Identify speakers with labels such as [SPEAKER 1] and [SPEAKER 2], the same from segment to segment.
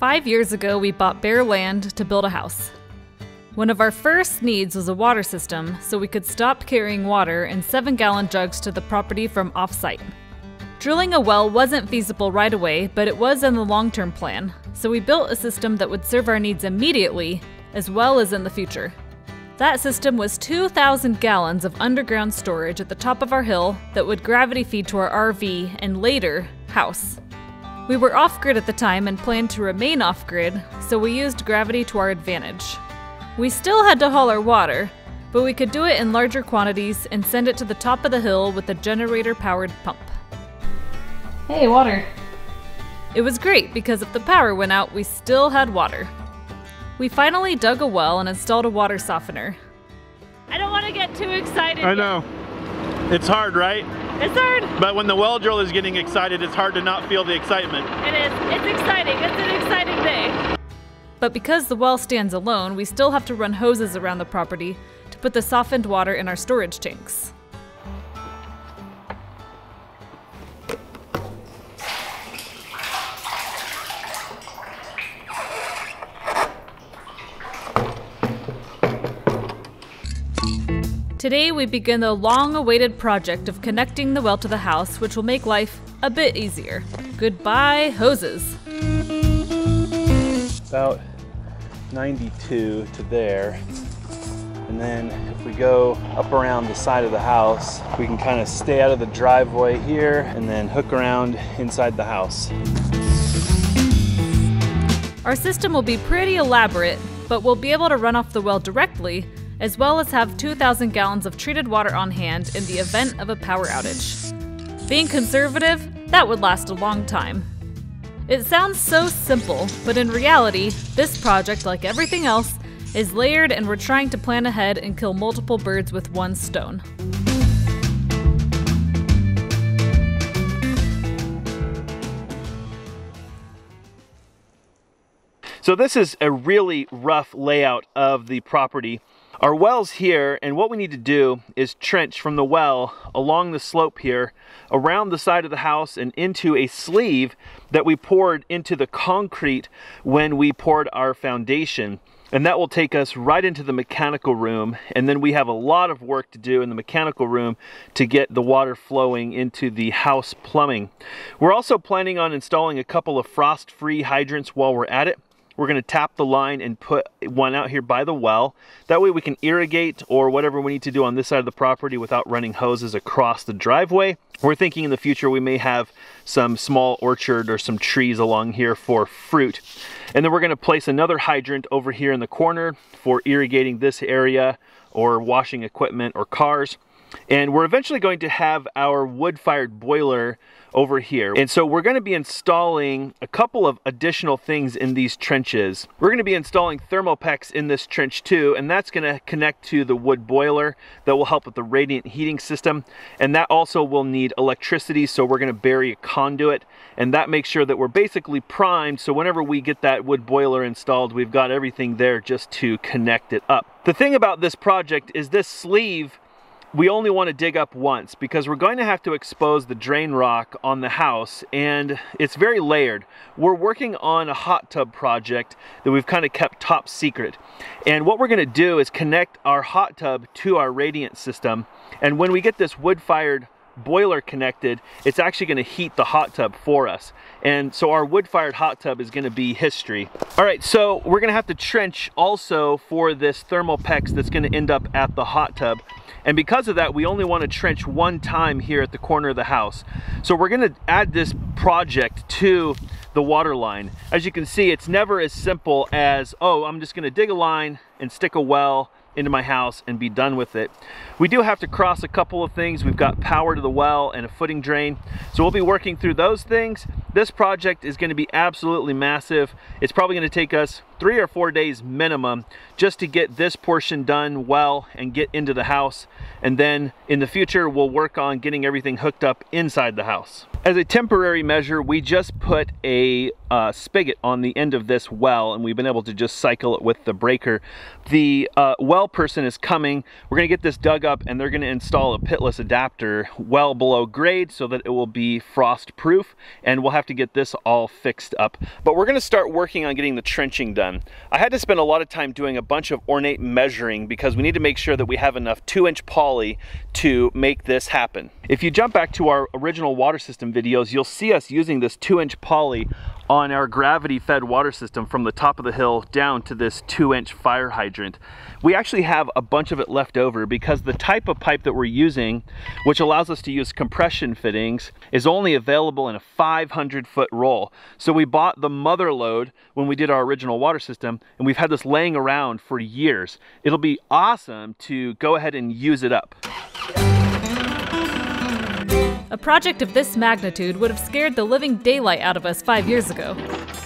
[SPEAKER 1] Five years ago, we bought bare land to build a house. One of our first needs was a water system so we could stop carrying water in 7 gallon jugs to the property from off site. Drilling a well wasn't feasible right away, but it was in the long term plan, so we built a system that would serve our needs immediately as well as in the future. That system was 2,000 gallons of underground storage at the top of our hill that would gravity feed to our RV and later, house. We were off grid at the time and planned to remain off grid, so we used gravity to our advantage. We still had to haul our water, but we could do it in larger quantities and send it to the top of the hill with a generator powered pump. Hey, water. It was great because if the power went out, we still had water. We finally dug a well and installed a water softener. I don't want to get too excited.
[SPEAKER 2] I
[SPEAKER 1] yet.
[SPEAKER 2] know. It's hard, right?
[SPEAKER 1] It's hard.
[SPEAKER 2] But when the well drill is getting excited, it's hard to not feel the excitement.
[SPEAKER 1] It is. It's exciting. It's an exciting day. But because the well stands alone, we still have to run hoses around the property to put the softened water in our storage tanks. Today, we begin the long awaited project of connecting the well to the house, which will make life a bit easier. Goodbye, hoses.
[SPEAKER 2] About 92 to there. And then if we go up around the side of the house, we can kind of stay out of the driveway here and then hook around inside the house.
[SPEAKER 1] Our system will be pretty elaborate, but we'll be able to run off the well directly, as well as have 2,000 gallons of treated water on hand in the event of a power outage. Being conservative, that would last a long time. It sounds so simple, but in reality, this project, like everything else, is layered and we're trying to plan ahead and kill multiple birds with one stone.
[SPEAKER 2] So this is a really rough layout of the property. Our well's here, and what we need to do is trench from the well along the slope here, around the side of the house and into a sleeve that we poured into the concrete when we poured our foundation. And that will take us right into the mechanical room. And then we have a lot of work to do in the mechanical room to get the water flowing into the house plumbing. We're also planning on installing a couple of frost-free hydrants while we're at it. We're gonna tap the line and put one out here by the well. That way we can irrigate or whatever we need to do on this side of the property without running hoses across the driveway. We're thinking in the future we may have some small orchard or some trees along here for fruit. And then we're gonna place another hydrant over here in the corner for irrigating this area or washing equipment or cars. And we're eventually going to have our wood-fired boiler over here. And so we're gonna be installing a couple of additional things in these trenches. We're gonna be installing Thermopex in this trench too, and that's gonna connect to the wood boiler that will help with the radiant heating system. And that also will need electricity, so we're gonna bury a conduit, and that makes sure that we're basically primed, so whenever we get that wood boiler installed, we've got everything there just to connect it up. The thing about this project is this sleeve we only want to dig up once because we're going to have to expose the drain rock on the house and it's very layered. We're working on a hot tub project that we've kind of kept top secret. And what we're going to do is connect our hot tub to our radiant system. And when we get this wood-fired boiler connected, it's actually gonna heat the hot tub for us. And so our wood-fired hot tub is gonna be history. All right, so we're gonna have to trench also for this Thermopex that's gonna end up at the hot tub. And because of that, we only wanna trench one time here at the corner of the house. So we're gonna add this project to the water line. As you can see, it's never as simple as, oh, I'm just gonna dig a line and stick a well into my house and be done with it. We do have to cross a couple of things. We've got power to the well and a footing drain. So we'll be working through those things. This project is gonna be absolutely massive. It's probably gonna take us three or four days minimum just to get this portion done well and get into the house. And then in the future, we'll work on getting everything hooked up inside the house. As a temporary measure, we just put a uh, spigot on the end of this well and we've been able to just cycle it with the breaker. The uh, well person is coming. We're gonna get this dug up and they're gonna install a pitless adapter well below grade so that it will be frost proof and we'll have to get this all fixed up. But we're gonna start working on getting the trenching done. Um, I had to spend a lot of time doing a bunch of ornate measuring because we need to make sure that we have enough two inch poly to make this happen. If you jump back to our original water system videos, you'll see us using this two inch poly on our gravity fed water system from the top of the hill down to this two inch fire hydrant. We actually have a bunch of it left over because the type of pipe that we're using, which allows us to use compression fittings, is only available in a 500 foot roll. So we bought the mother load when we did our original water system and we've had this laying around for years. It'll be awesome to go ahead and use it up.
[SPEAKER 1] A project of this magnitude would have scared the living daylight out of us five years ago.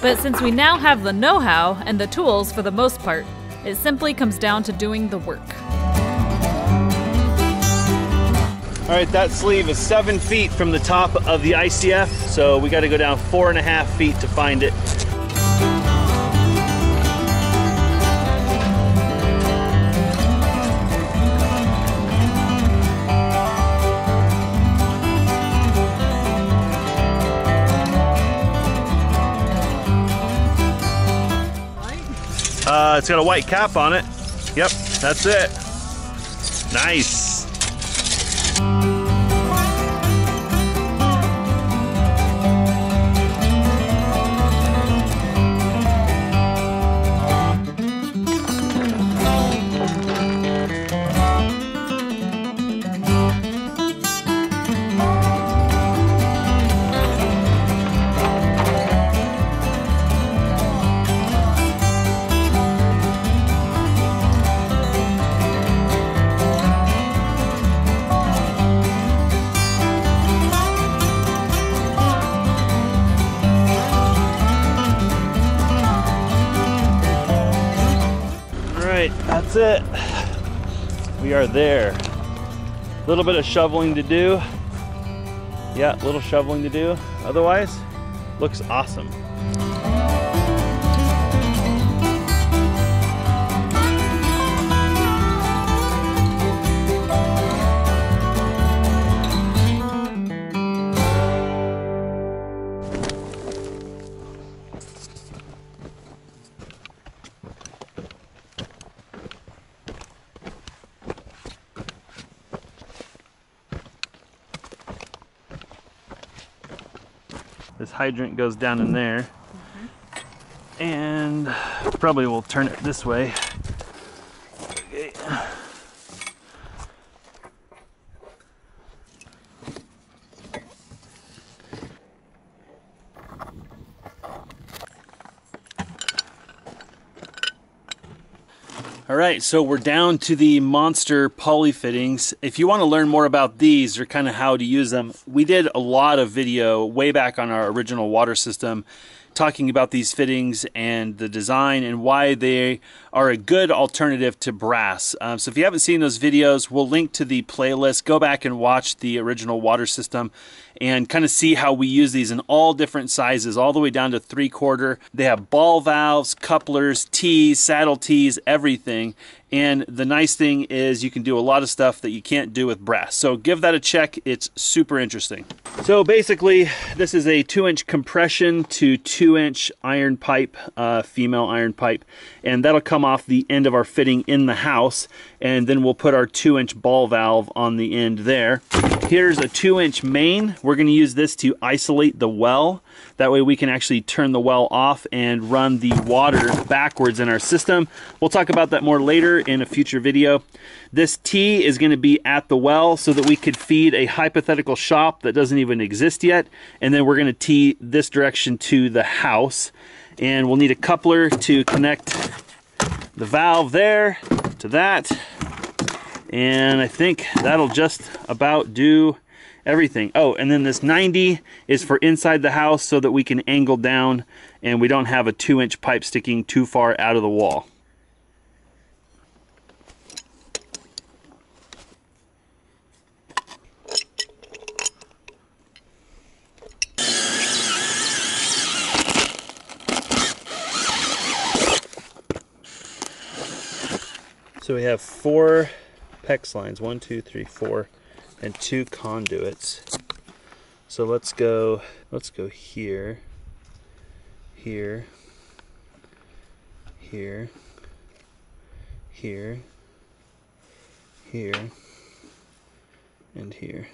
[SPEAKER 1] But since we now have the know how and the tools for the most part, it simply comes down to doing the work.
[SPEAKER 2] All right, that sleeve is seven feet from the top of the ICF, so we got to go down four and a half feet to find it. It's got a white cap on it. Yep, that's it. Nice. That's it. We are there. A little bit of shoveling to do. Yeah, a little shoveling to do. Otherwise, looks awesome. Hydrant goes down in there. Mm -hmm. And probably we'll turn it this way. Right, so we're down to the Monster poly fittings. If you want to learn more about these or kind of how to use them, we did a lot of video way back on our original water system talking about these fittings and the design and why they are a good alternative to brass. Um, so if you haven't seen those videos, we'll link to the playlist. Go back and watch the original water system and kind of see how we use these in all different sizes, all the way down to three quarter. They have ball valves, couplers, T's, saddle T's, everything. And the nice thing is you can do a lot of stuff that you can't do with brass. So give that a check. It's super interesting. So basically, this is a two inch compression to two inch iron pipe, uh, female iron pipe. And that'll come off the end of our fitting in the house. And then we'll put our two inch ball valve on the end there. Here's a two inch main. We're gonna use this to isolate the well. That way we can actually turn the well off and run the water backwards in our system. We'll talk about that more later in a future video. This T is gonna be at the well so that we could feed a hypothetical shop that doesn't even exist yet. And then we're gonna T this direction to the house. And we'll need a coupler to connect the valve there to that. And I think that'll just about do everything. Oh, and then this 90 is for inside the house so that we can angle down and we don't have a two inch pipe sticking too far out of the wall. So we have four PEX lines, one, two, three, four, and two conduits. So let's go, let's go here, here, here, here, here, and here.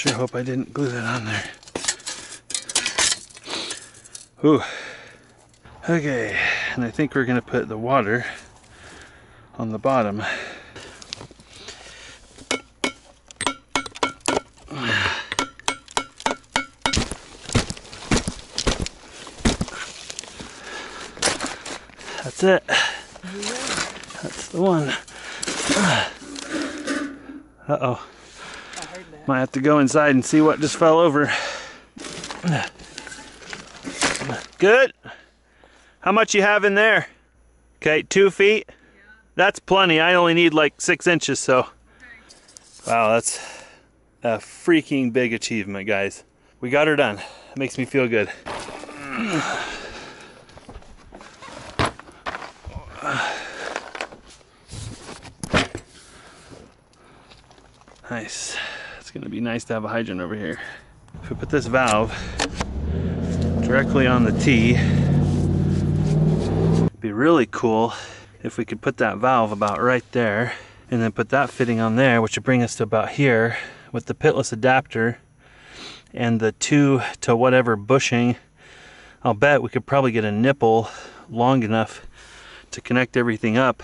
[SPEAKER 2] Sure hope I didn't glue that on there. Ooh. Okay, and I think we're gonna put the water on the bottom. That's it. That's the one. Uh oh. Might have to go inside and see what just fell over. Good. How much you have in there? Okay, two feet. Yeah. That's plenty. I only need like six inches, so. Wow, that's a freaking big achievement, guys. We got her done. It makes me feel good. Nice. It's gonna be nice to have a hydrant over here. If we put this valve directly on the T, it'd be really cool if we could put that valve about right there and then put that fitting on there, which would bring us to about here with the pitless adapter and the two to whatever bushing. I'll bet we could probably get a nipple long enough to connect everything up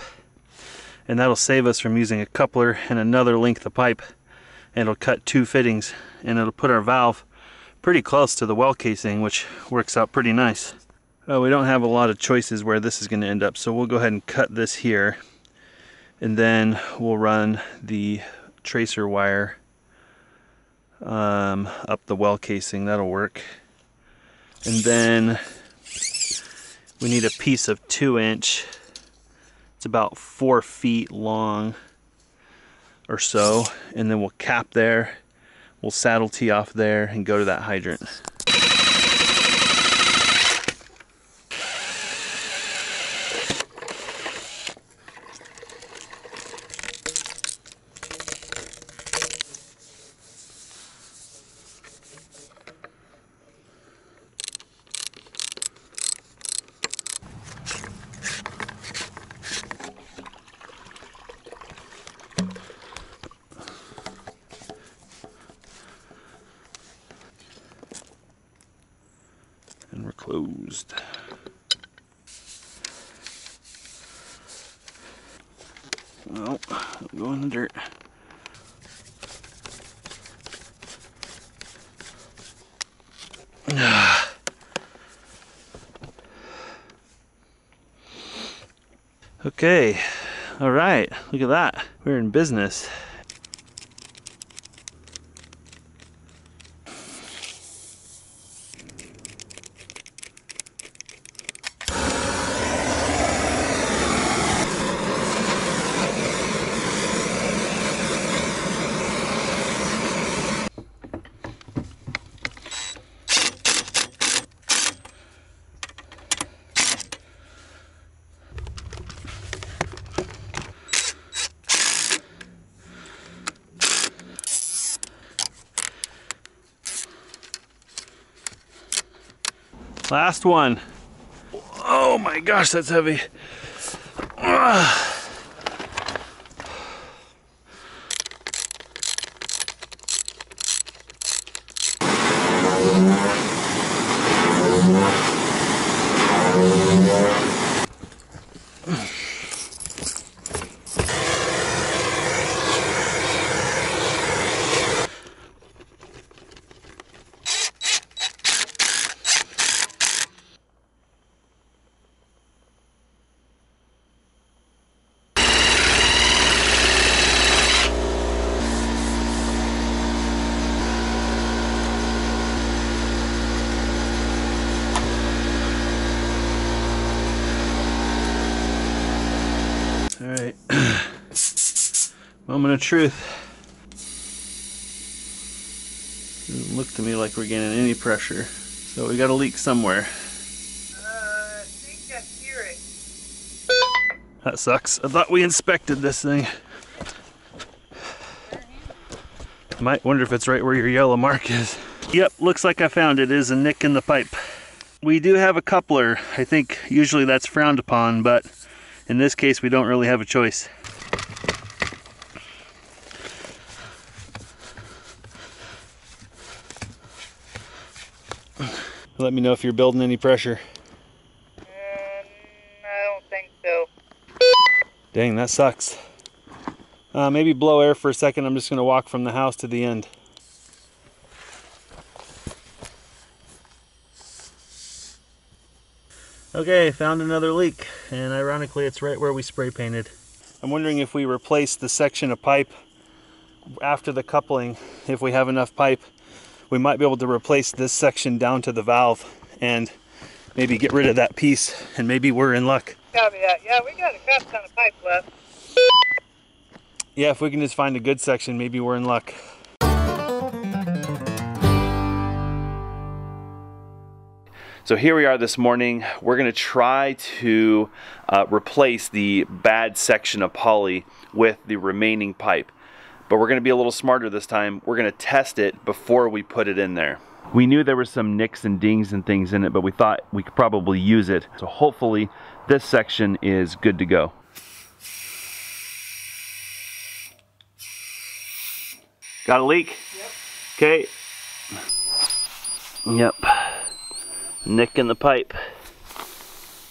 [SPEAKER 2] and that'll save us from using a coupler and another length of pipe it'll cut two fittings and it'll put our valve pretty close to the well casing which works out pretty nice. Well, we don't have a lot of choices where this is going to end up so we'll go ahead and cut this here and then we'll run the tracer wire um, up the well casing. That'll work. And then we need a piece of two inch. It's about four feet long or so and then we'll cap there. We'll saddle tee off there and go to that hydrant and we're closed. Well, I'll go in the dirt. Okay, all right, look at that. We're in business. Last one. Oh my gosh, that's heavy. Ugh. All right. Moment of truth. Doesn't look to me like we're getting any pressure. So we got a leak somewhere.
[SPEAKER 3] Uh, I think I hear it.
[SPEAKER 2] That sucks. I thought we inspected this thing. Might wonder if it's right where your yellow mark is. Yep, looks like I found it. It is a nick in the pipe. We do have a coupler. I think usually that's frowned upon, but in this case we don't really have a choice. Let me know if you're building any pressure.
[SPEAKER 3] Um, I don't think so.
[SPEAKER 2] Dang, that sucks. Uh, maybe blow air for a second. I'm just going to walk from the house to the end. Okay, found another leak, and ironically, it's right where we spray painted. I'm wondering if we replace the section of pipe after the coupling, if we have enough pipe, we might be able to replace this section down to the valve and maybe get rid of that piece, and maybe we're in luck.
[SPEAKER 3] Copy that. Yeah, we got a crap ton of pipe left.
[SPEAKER 2] Yeah, if we can just find a good section, maybe we're in luck. So here we are this morning. We're going to try to uh, replace the bad section of poly with the remaining pipe. But we're going to be a little smarter this time. We're going to test it before we put it in there. We knew there were some nicks and dings and things in it, but we thought we could probably use it. So hopefully this section is good to go. Got a leak? Yep. Okay. Yep. Nick in the pipe.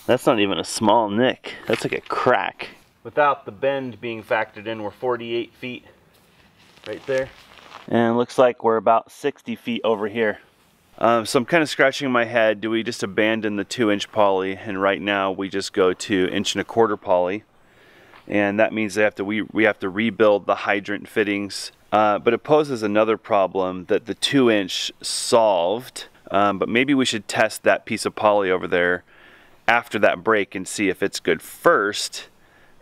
[SPEAKER 2] That's not even a small nick. That's like a crack. Without the bend being factored in, we're 48 feet right there. And it looks like we're about 60 feet over here. Um, so I'm kind of scratching my head. Do we just abandon the two inch poly? And right now we just go to inch and a quarter poly. And that means they have to we, we have to rebuild the hydrant fittings. Uh, but it poses another problem that the two inch solved. Um, but maybe we should test that piece of poly over there after that break and see if it's good first,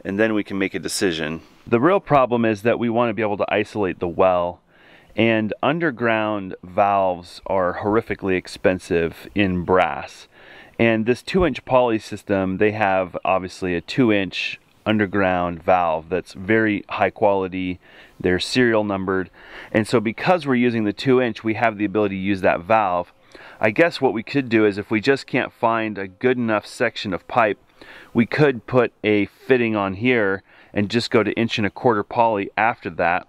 [SPEAKER 2] and then we can make a decision. The real problem is that we want to be able to isolate the well, and underground valves are horrifically expensive in brass. And this two inch poly system, they have obviously a two inch underground valve that's very high quality. They're serial numbered. And so because we're using the two inch, we have the ability to use that valve. I guess what we could do is if we just can't find a good enough section of pipe, we could put a fitting on here and just go to inch and a quarter poly after that.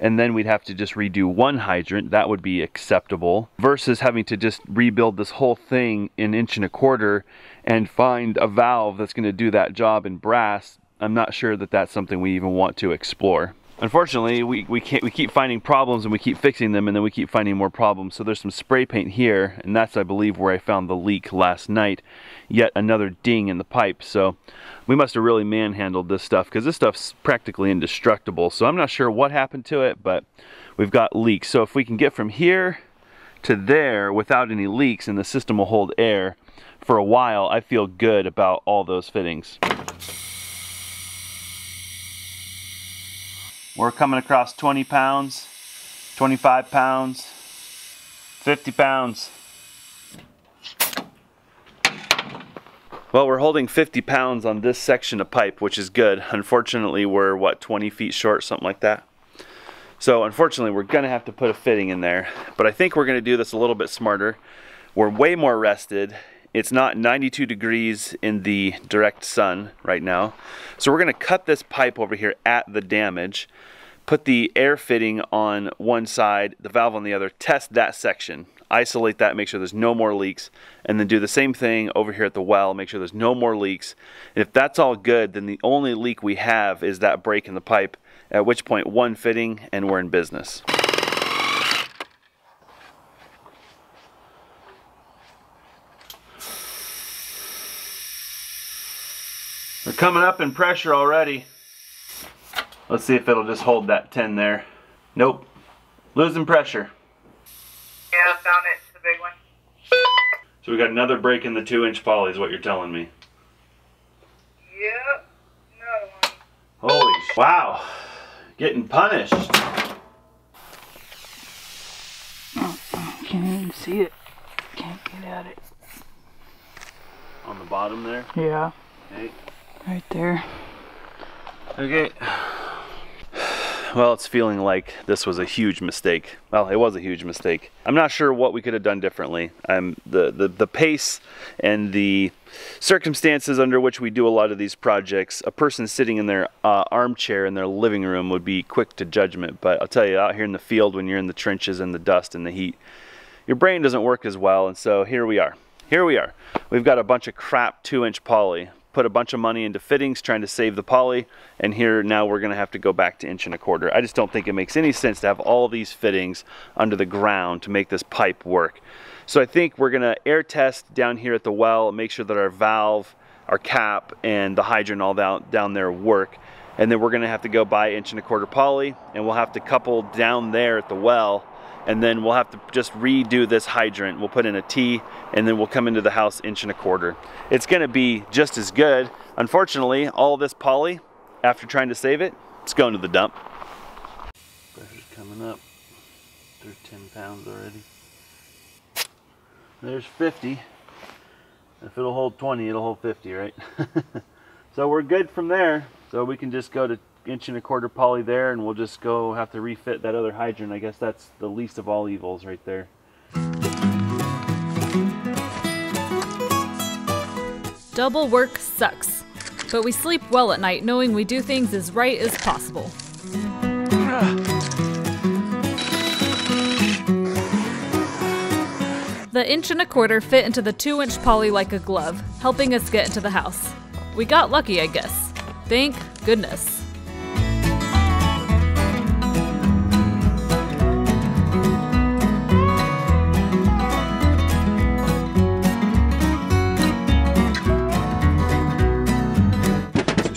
[SPEAKER 2] And then we'd have to just redo one hydrant. That would be acceptable versus having to just rebuild this whole thing in inch and a quarter and find a valve that's going to do that job in brass. I'm not sure that that's something we even want to explore unfortunately we, we can't we keep finding problems and we keep fixing them and then we keep finding more problems. So there's some spray paint here and that's I believe where I found the leak last night. Yet another ding in the pipe. So we must have really manhandled this stuff because this stuff's practically indestructible. So I'm not sure what happened to it but we've got leaks. So if we can get from here to there without any leaks and the system will hold air for a while I feel good about all those fittings We're coming across 20 pounds, 25 pounds, 50 pounds. Well, we're holding 50 pounds on this section of pipe, which is good. Unfortunately, we're, what, 20 feet short, something like that. So unfortunately, we're gonna have to put a fitting in there. But I think we're gonna do this a little bit smarter. We're way more rested, It's not 92 degrees in the direct sun right now. So we're gonna cut this pipe over here at the damage, put the air fitting on one side, the valve on the other, test that section, isolate that, make sure there's no more leaks, and then do the same thing over here at the well, make sure there's no more leaks. And if that's all good, then the only leak we have is that break in the pipe, at which point one fitting and we're in business. We're coming up in pressure already. Let's see if it'll just hold that 10 there. Nope. Losing pressure.
[SPEAKER 3] Yeah, I found it. It's a big one.
[SPEAKER 2] So we got another break in the two inch poly is what you're telling me.
[SPEAKER 3] Yep. Another one.
[SPEAKER 2] Holy sh- wow. Getting punished.
[SPEAKER 4] Can't even see it. Can't get at it.
[SPEAKER 2] On the bottom there.
[SPEAKER 4] Yeah,
[SPEAKER 2] Okay.
[SPEAKER 4] Right there.
[SPEAKER 2] Okay. Well, it's feeling like this was a huge mistake. Well, it was a huge mistake. I'm not sure what we could have done differently. Um, the, the, the pace and the circumstances under which we do a lot of these projects, a person sitting in their uh, armchair in their living room would be quick to judgment. But I'll tell you, out here in the field, when you're in the trenches and the dust and the heat, your brain doesn't work as well. And so here we are. Here we are. We've got a bunch of crap two inch poly. Put a bunch of money into fittings trying to save the poly. And here now we're going to have to go back to inch and a quarter. I just don't think it makes any sense to have all these fittings under the ground to make this pipe work. So I think we're going to air test down here at the well, make sure that our valve, our cap, and the hydrant all down, down there work. And then we're going to have to go buy inch and a quarter poly, and we'll have to couple down there at the well and then we'll have to just redo this hydrant. We'll put in a T and then we'll come into the house inch and a quarter. It's gonna be just as good. Unfortunately, all this poly, after trying to save it, it's going to the dump. Pressure's coming up. They're 10 pounds already. There's 50. If it'll hold 20, it'll hold 50, right? so we're good from there. So we can just go to inch and a quarter poly there and we'll just go have to refit that other hydrant. I guess that's the least of all evils right there.
[SPEAKER 1] Double work sucks, but we sleep well at night knowing we do things as right as possible. The inch and a quarter fit into the two inch poly like a glove, helping us get into the house. We got lucky, I guess. Thank goodness.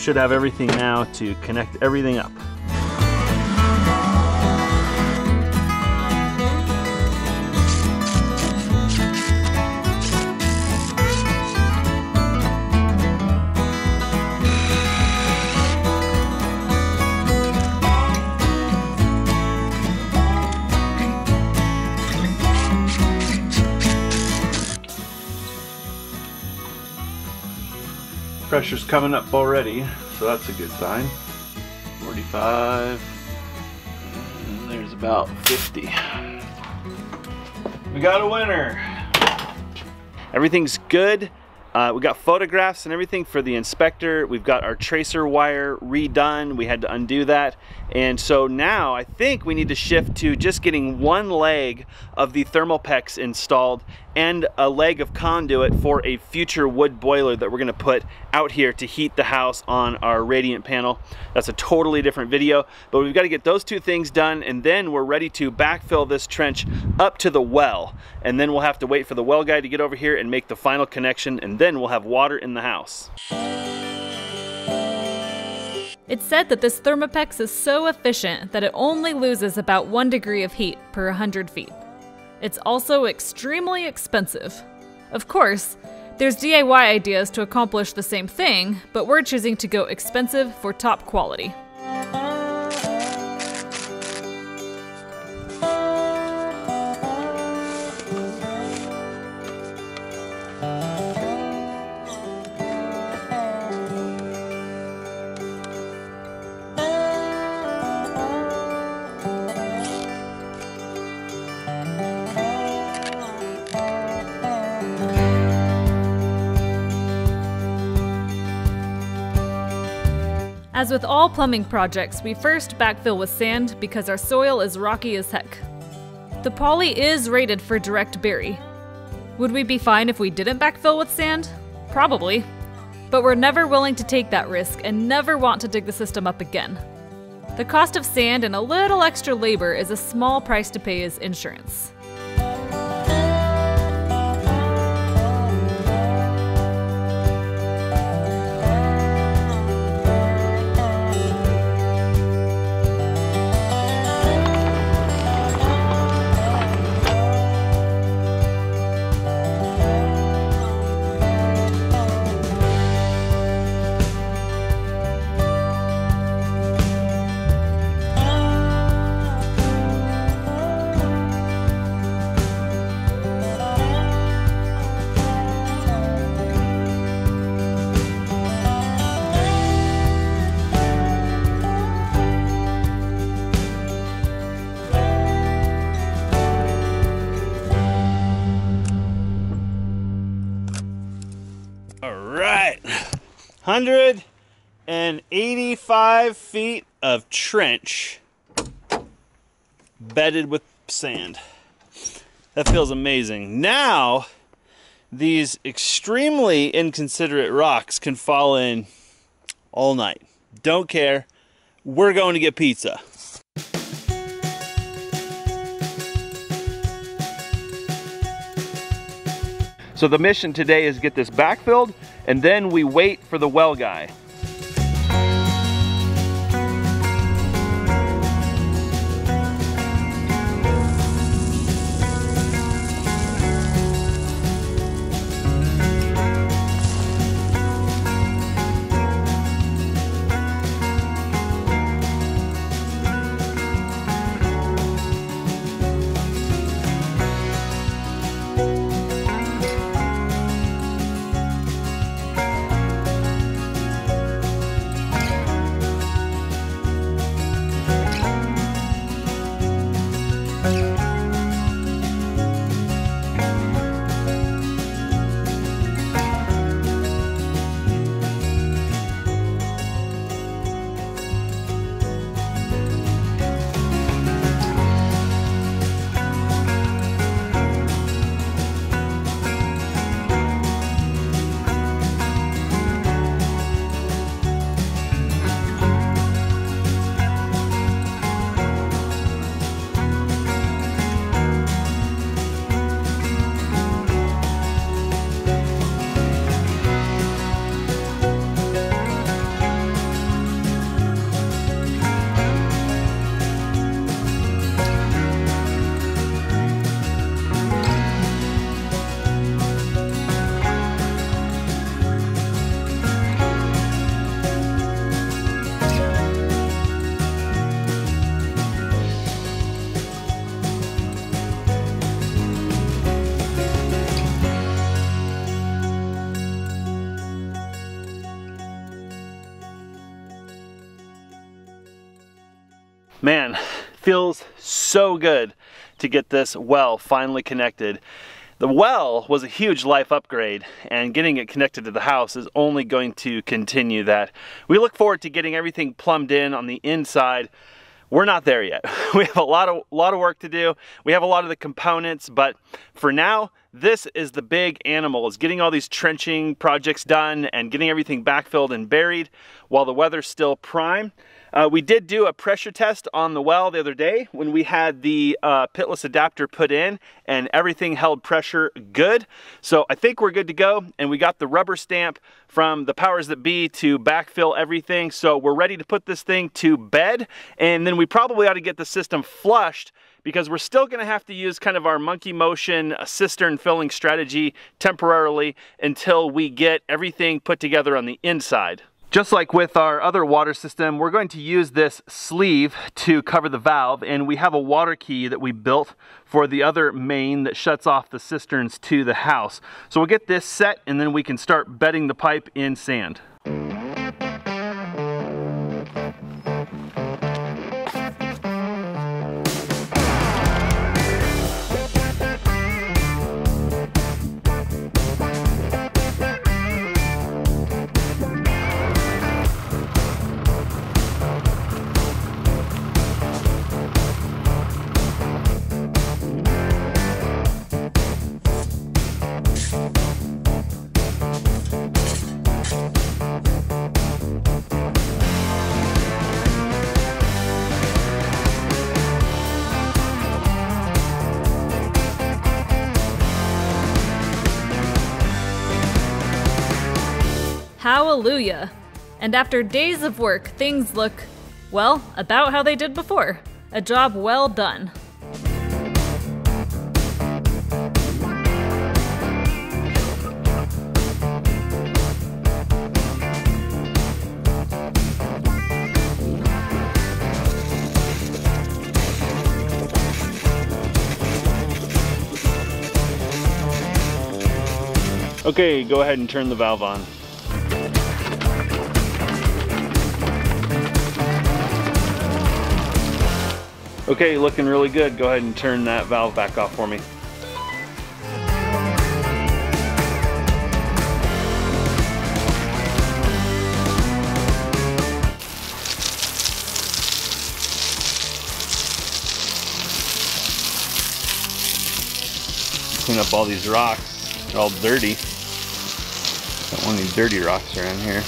[SPEAKER 2] Should have everything now to connect everything up. Pressure's coming up already, so that's a good sign. 45. And there's about 50. We got a winner. Everything's good. Uh, we got photographs and everything for the inspector. We've got our tracer wire redone. We had to undo that. And so now I think we need to shift to just getting one leg of the thermal Thermopex installed and a leg of conduit for a future wood boiler that we're gonna put out here to heat the house on our radiant panel. That's a totally different video, but we've gotta get those two things done and then we're ready to backfill this trench up to the well. And then we'll have to wait for the well guy to get over here and make the final connection and then we'll have water in the house.
[SPEAKER 1] It's said that this Thermopex is so efficient that it only loses about 1 degree of heat per 100 feet. It's also extremely expensive. Of course, there's DIY ideas to accomplish the same thing, but we're choosing to go expensive for top quality. As with all plumbing projects, we first backfill with sand because our soil is rocky as heck. The poly is rated for direct bury. Would we be fine if we didn't backfill with sand? Probably. But we're never willing to take that risk and never want to dig the system up again. The cost of sand and a little extra labor is a small price to pay as insurance.
[SPEAKER 2] 185 feet of trench bedded with sand. That feels amazing. Now, these extremely inconsiderate rocks can fall in all night. Don't care. We're going to get pizza. So the mission today is get this backfilled and then we wait for the well guy. Feels so good to get this well finally connected. The well was a huge life upgrade and getting it connected to the house is only going to continue that. We look forward to getting everything plumbed in on the inside. We're not there yet. We have a lot of lot of work to do. We have a lot of the components, but for now, this is the big animal is getting all these trenching projects done and getting everything backfilled and buried while the weather's still prime. Uh, we did do a pressure test on the well the other day when we had the uh, pitless adapter put in and everything held pressure good. So I think we're good to go and we got the rubber stamp from the powers that be to backfill everything. So we're ready to put this thing to bed and then we probably ought to get the system flushed because we're still going to have to use kind of our monkey motion cistern filling strategy temporarily until we get everything put together on the inside. Just like with our other water system, we're going to use this sleeve to cover the valve and we have a water key that we built for the other main that shuts off the cisterns to the house. So we'll get this set and then we can start bedding the pipe in sand.
[SPEAKER 1] And after days of work, things look, well, about how they did before. A job well done.
[SPEAKER 2] Okay, go ahead and turn the valve on. Okay, looking really good. Go ahead and turn that valve back off for me. Clean up all these rocks. They're all dirty. Don't want any dirty rocks around here.